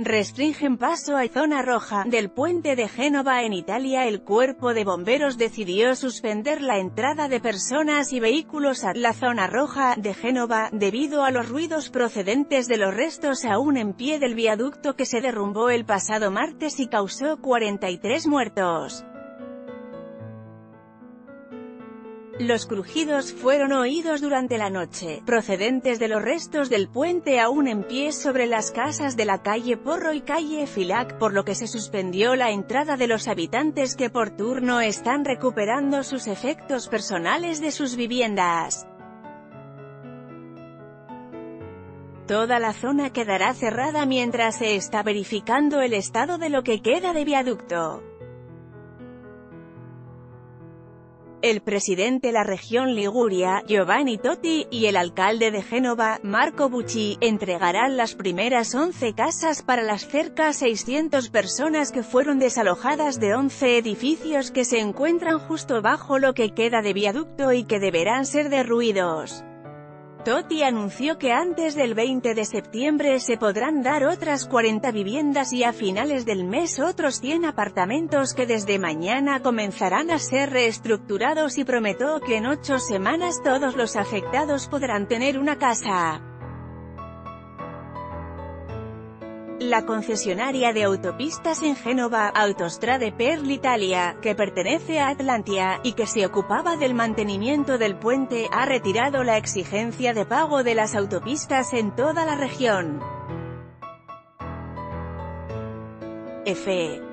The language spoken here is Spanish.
Restringen paso a zona roja del puente de Génova en Italia. El cuerpo de bomberos decidió suspender la entrada de personas y vehículos a la zona roja de Génova, debido a los ruidos procedentes de los restos aún en pie del viaducto que se derrumbó el pasado martes y causó 43 muertos. Los crujidos fueron oídos durante la noche, procedentes de los restos del puente aún en pie sobre las casas de la calle Porro y calle Filac, por lo que se suspendió la entrada de los habitantes que por turno están recuperando sus efectos personales de sus viviendas. Toda la zona quedará cerrada mientras se está verificando el estado de lo que queda de viaducto. El presidente de la región Liguria, Giovanni Totti, y el alcalde de Génova, Marco Bucci, entregarán las primeras 11 casas para las cerca 600 personas que fueron desalojadas de 11 edificios que se encuentran justo bajo lo que queda de viaducto y que deberán ser derruidos. Totti anunció que antes del 20 de septiembre se podrán dar otras 40 viviendas y a finales del mes otros 100 apartamentos que desde mañana comenzarán a ser reestructurados y prometió que en ocho semanas todos los afectados podrán tener una casa. La concesionaria de autopistas en Génova, Autostrade per l'Italia, que pertenece a Atlantia, y que se ocupaba del mantenimiento del puente, ha retirado la exigencia de pago de las autopistas en toda la región. F.